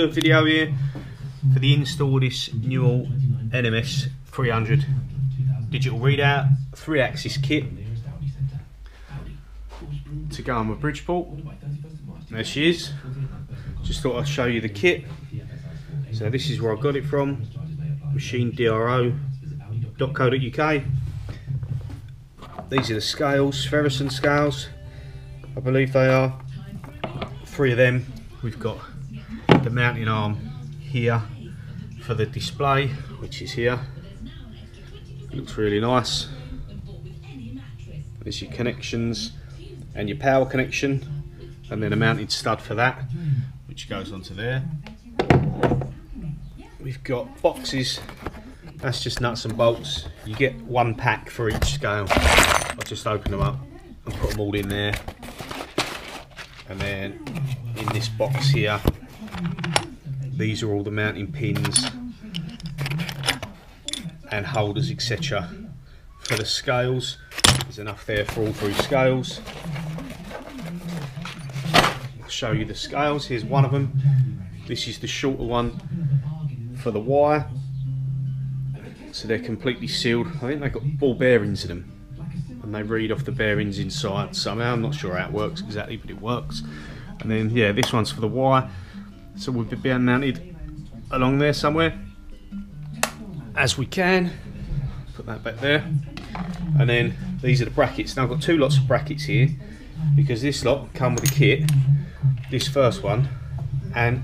A video here for the install this Newall NMS 300 digital readout, three axis kit to go on with Bridgeport. There she is. Just thought I'd show you the kit. So this is where I got it from, machine machinedro.co.uk. These are the scales, Spherosyn scales, I believe they are. Three of them. We've got the mounting arm here for the display, which is here. Looks really nice. There's your connections and your power connection, and then a mounted stud for that, which goes onto there. We've got boxes. That's just nuts and bolts. You get one pack for each scale. I'll just open them up and put them all in there. And then in this box here, these are all the mounting pins and holders, etc. For the scales, there's enough there for all three scales. I'll show you the scales. Here's one of them. This is the shorter one for the wire. So they're completely sealed. I think they've got ball bearings in them. And they read off the bearings inside somehow. I'm not sure how it works exactly, but it works. And then, yeah, this one's for the wire. So we'll be mounted along there somewhere as we can. Put that back there. And then these are the brackets. Now I've got two lots of brackets here because this lot come with a kit. This first one, and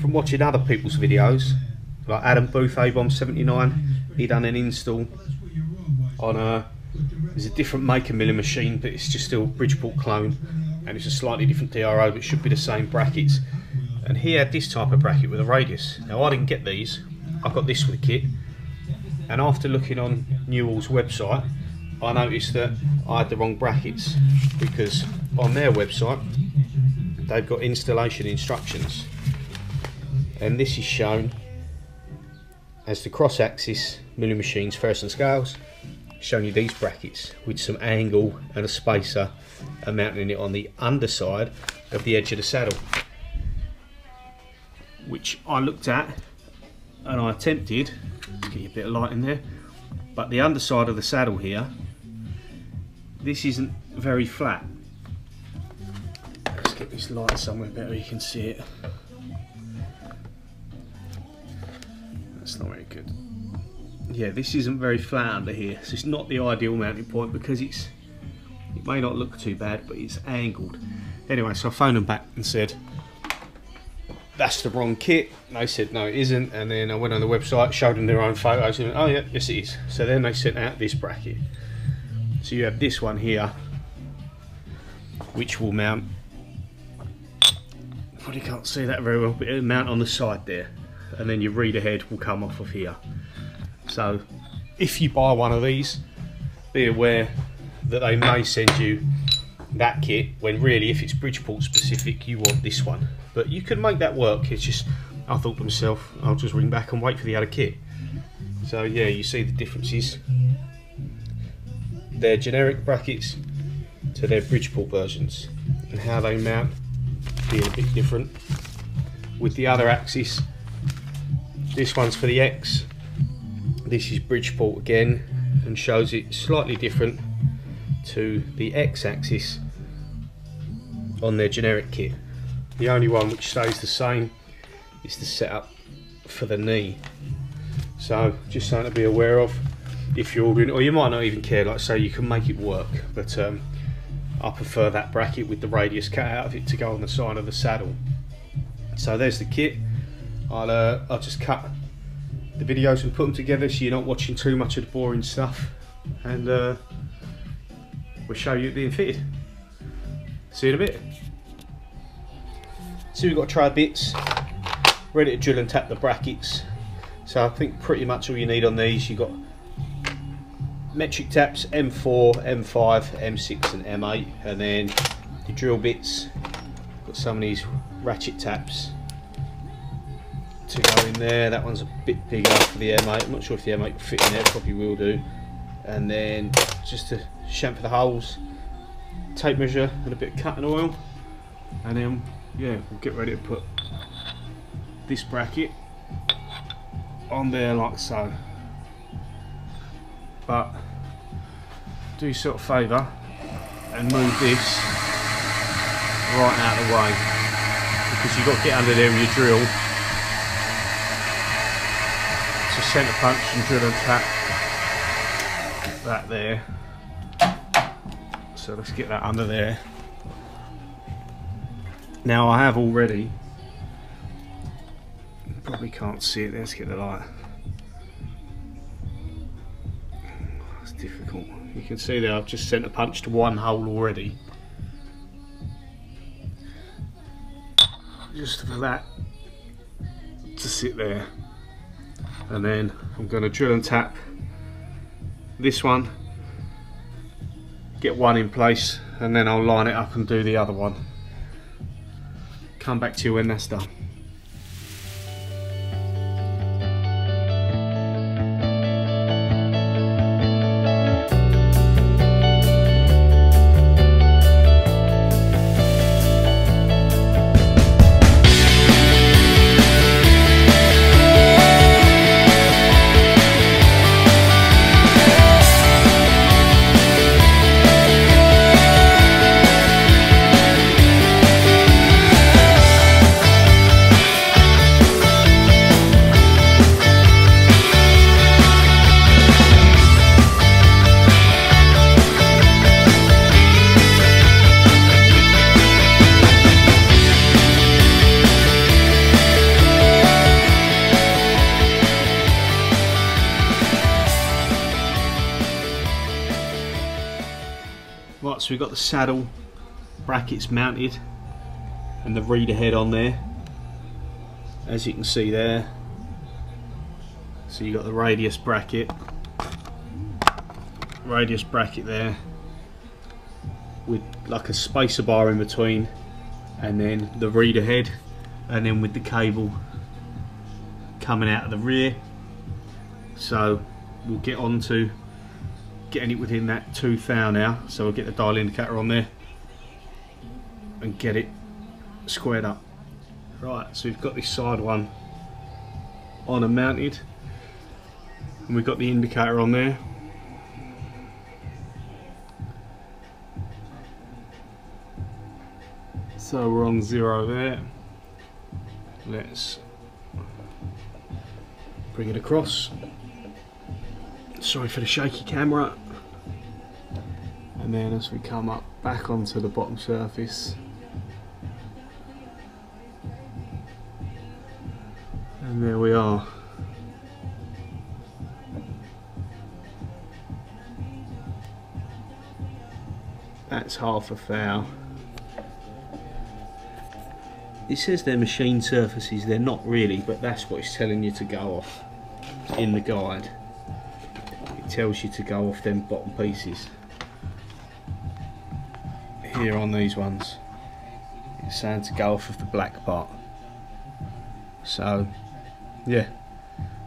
from watching other people's videos, like Adam Booth, Abom79, he done an install on a, there's a different maker milling machine, but it's just still Bridgeport clone, and it's a slightly different DRO, but it should be the same brackets. And he had this type of bracket with a radius. Now I didn't get these, I got this with the kit, and after looking on Newall's website I noticed that I had the wrong brackets because on their website they've got installation instructions. And this is shown as the cross axis milling machines Spherosyn scales showing you these brackets with some angle and a spacer and mounting it on the underside of the edge of the saddle which I looked at and I attempted get you a bit of light in there but the underside of the saddle here this isn't very flat. Let's get this light somewhere better you can see it. That's not very good. Yeah this isn't very flat under here. So it's not the ideal mounting point because it's it may not look too bad but it's angled. Anyway so I phoned them back and said that's the wrong kit. And they said, no, it isn't. And then I went on the website, showed them their own photos, and oh, yeah, yes, it is. So then they sent out this bracket. So you have this one here, which will mount. Probably can't see that very well, but it'll mount on the side there. And then your reader head will come off of here. So if you buy one of these, be aware that they may send you that kit when really if it's Bridgeport specific you want this one but you can make that work. It's just I thought to myself I'll just ring back and wait for the other kit. So yeah you see the differences. They're generic brackets to their Bridgeport versions. And how they mount being a bit different. With the other axis this one's for the X. This is Bridgeport again and shows it slightly different to the X axis on their generic kit. The only one which stays the same is the setup for the knee. So just something to be aware of if you're ordering, or you might not even care, like say you can make it work, but um, I prefer that bracket with the radius cut out of it to go on the side of the saddle. So there's the kit. I'll, uh, I'll just cut the videos and put them together so you're not watching too much of the boring stuff and uh, we'll show you it being fitted. See you in a bit. So we've got try bits, ready to drill and tap the brackets. So I think pretty much all you need on these, you've got metric taps M4, M5, M6 and M8 and then your drill bits, got some of these ratchet taps to go in there. That one's a bit bigger for the M8. I'm not sure if the M8 will fit in there, probably will do. And then just to chamfer the holes, tape measure and a bit of cutting oil. And then, yeah, we'll get ready to put this bracket on there like so. But do yourself a favour and move this right out of the way. Because you've got to get under there with your drill. To centre punch and drill and tap. That there. So let's get that under there now I have already. Probably can't see it. Let's get the light. It's difficult. You can see there I've just sent a punch to one hole already. Just for that to sit there. And then I'm going to drill and tap this one get one in place and then I'll line it up and do the other one come back to you when that's done Right, so we've got the saddle brackets mounted and the reader head on there. As you can see there. So you've got the radius bracket, radius bracket there with like a spacer bar in between and then the reader head and then with the cable coming out of the rear. So we'll get on to getting it within that tooth thou now. So we'll get the dial indicator on there and get it squared up. Right so we've got this side one on and mounted. And we've got the indicator on there. So we're on zero there. Let's bring it across. Sorry for the shaky camera and then as we come up back onto the bottom surface and there we are. That's half a foul. It says they're machine surfaces they're not really but that's what it's telling you to go off in the guide. It tells you to go off them bottom pieces on these ones. It's saying to go off of the black part so yeah.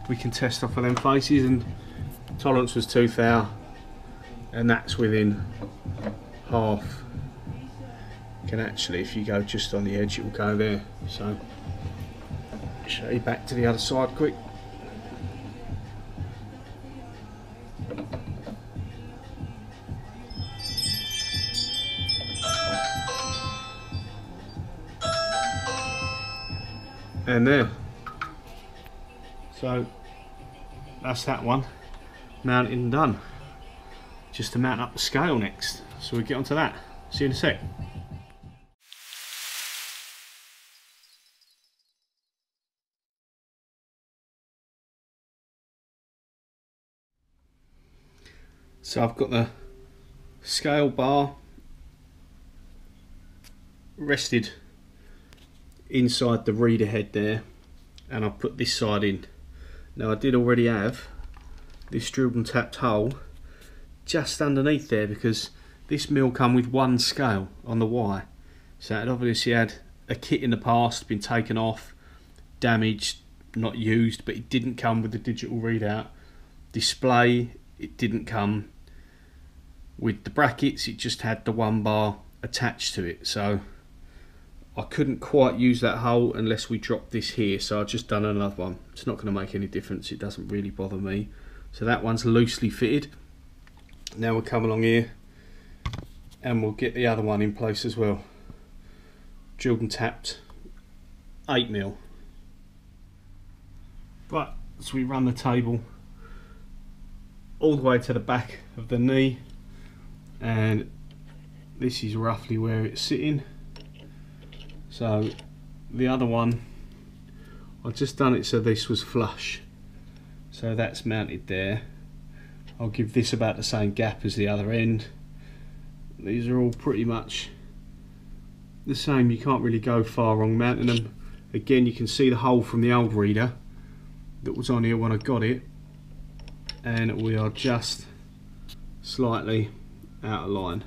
We can test off of them faces and tolerance was 2 thou and that's within half. Can actually if you go just on the edge it will go there. So show you back to the other side quick and there. So that's that one. Mounted and done. Just to mount up the scale next. So we get onto that. See you in a sec. So I've got the scale bar rested inside the reader head there and I've put this side in. Now I did already have this drilled and tapped hole just underneath there because this mill come with one scale on the Y. So it obviously had a kit in the past, been taken off, damaged, not used, but it didn't come with the digital readout. Display, it didn't come with the brackets, it just had the one bar attached to it. So I couldn't quite use that hole unless we dropped this here so I've just done another one. It's not going to make any difference it doesn't really bother me. So that one's loosely fitted. Now we'll come along here and we'll get the other one in place as well. Drilled and tapped 8 mil. But so we run the table all the way to the back of the knee and this is roughly where it's sitting so the other one, I've just done it so this was flush. So that's mounted there. I'll give this about the same gap as the other end. These are all pretty much the same. You can't really go far wrong mounting them. Again, you can see the hole from the old reader that was on here when I got it. And we are just slightly out of line.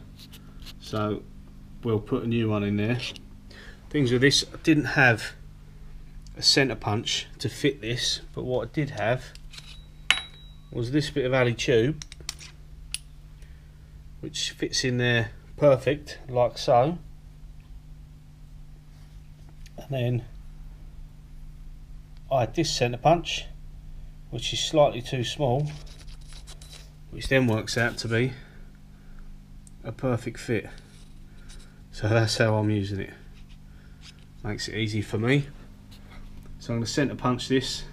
So we'll put a new one in there things with this. I didn't have a centre punch to fit this but what I did have was this bit of alley tube which fits in there perfect like so. And then I had this centre punch which is slightly too small which then works out to be a perfect fit. So that's how I'm using it makes it easy for me. So I'm going to centre punch this.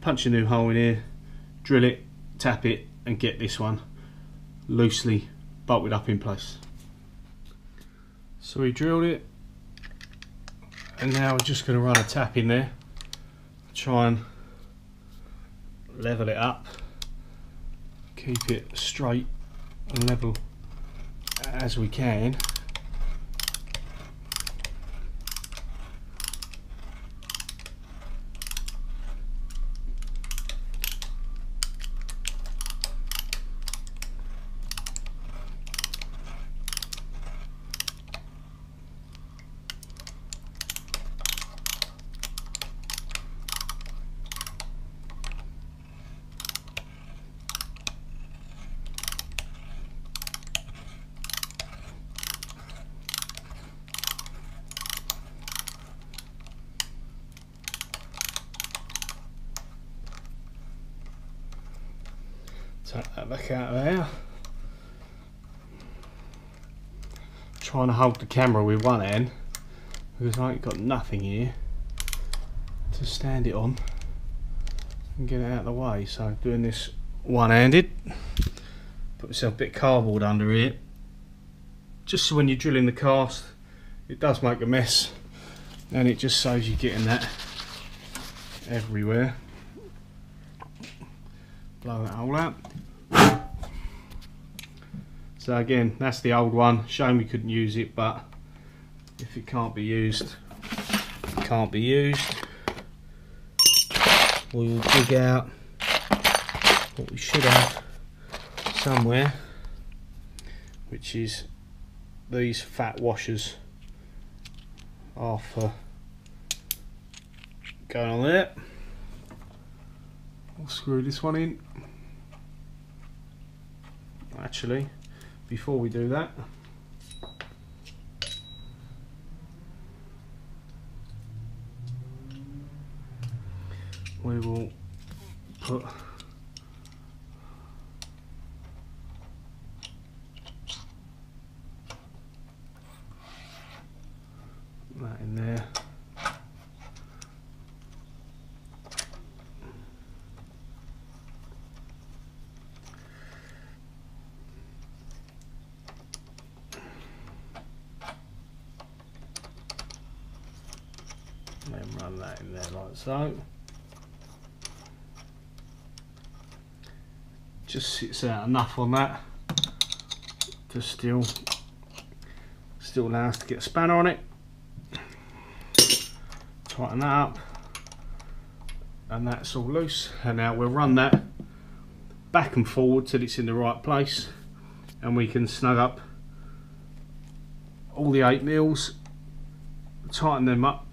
Punch a new hole in here drill it tap it and get this one loosely bolted up in place. So we drilled it and now we're just going to run a tap in there. Try and level it up. Keep it straight and level as we can back out there. Trying to hold the camera with one hand because I ain't got nothing here to stand it on and get it out of the way. So doing this one-handed. Put myself a bit cardboard under here. Just so when you're drilling the cast, it does make a mess and it just saves you getting that everywhere blow that hole out. So again, that's the old one. Shame we couldn't use it, but if it can't be used, it can't be used. We will dig out what we should have somewhere, which is these fat washers are for going on there. I'll screw this one in. Actually, before we do that, we will put that in there. then run that in there like so. Just sits out enough on that to still still allow us to get a spanner on it. Tighten that up and that's all loose and now we'll run that back and forward till it's in the right place and we can snug up all the eight mils tighten them up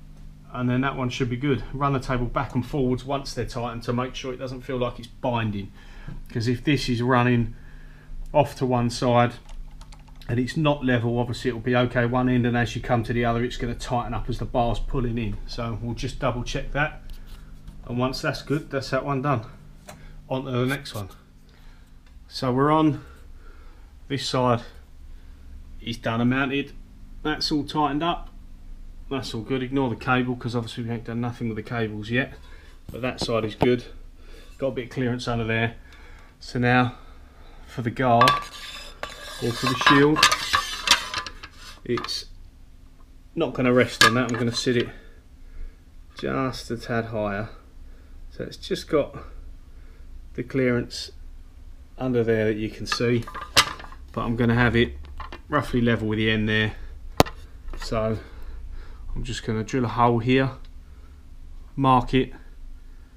and then that one should be good. Run the table back and forwards once they're tightened to make sure it doesn't feel like it's binding. Because if this is running off to one side and it's not level obviously it'll be okay one end and as you come to the other it's going to tighten up as the bar's pulling in. So we'll just double check that. And once that's good that's that one done. On to the next one. So we're on this side. Is done and mounted. That's all tightened up that's all good. Ignore the cable because obviously we ain't done nothing with the cables yet. But that side is good. Got a bit of clearance under there. So now for the guard or for the shield it's not going to rest on that. I'm going to sit it just a tad higher. So it's just got the clearance under there that you can see. But I'm going to have it roughly level with the end there. So I'm just going to drill a hole here mark it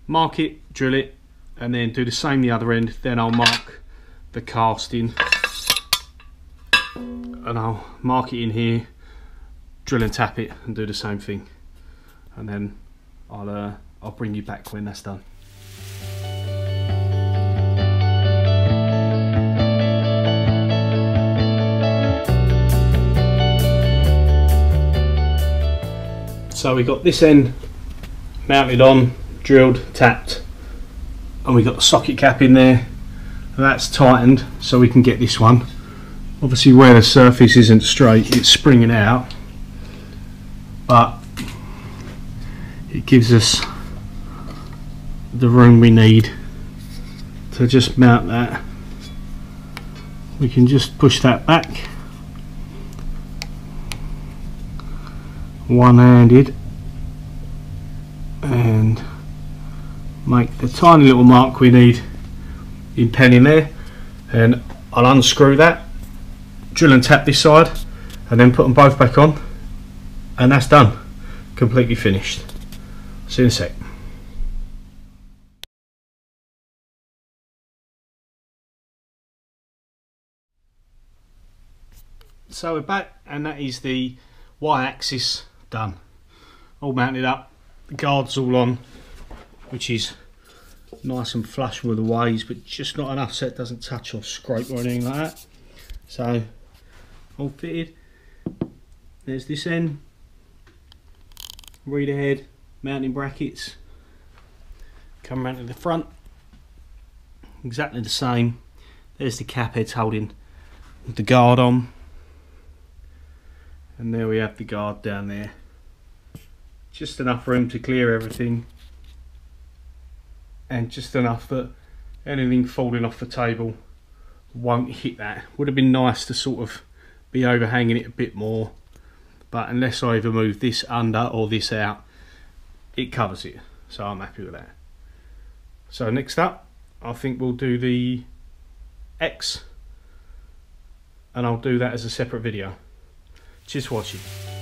mark it drill it and then do the same the other end. Then I'll mark the casting and I'll mark it in here drill and tap it and do the same thing. And then I'll uh, I'll bring you back when that's done so we got this end mounted on drilled tapped and we got the socket cap in there. That's tightened so we can get this one. Obviously where the surface isn't straight it's springing out but it gives us the room we need to just mount that. We can just push that back one-handed. And make the tiny little mark we need in penning there. And I'll unscrew that drill and tap this side and then put them both back on. And that's done. Completely finished. See you in a sec. So we're back and that is the y-axis done. All mounted up. The guards all on which is nice and flush with the ways but just not enough so it doesn't touch or scrape or anything like that. So all fitted. There's this end. Reader head mounting brackets. Come around to the front. Exactly the same. There's the cap heads holding the guard on and there we have the guard down there. Just enough room to clear everything. And just enough that anything falling off the table won't hit that. Would have been nice to sort of be overhanging it a bit more. But unless I either move this under or this out it covers it. So I'm happy with that. So next up I think we'll do the X. And I'll do that as a separate video Cheers for watching.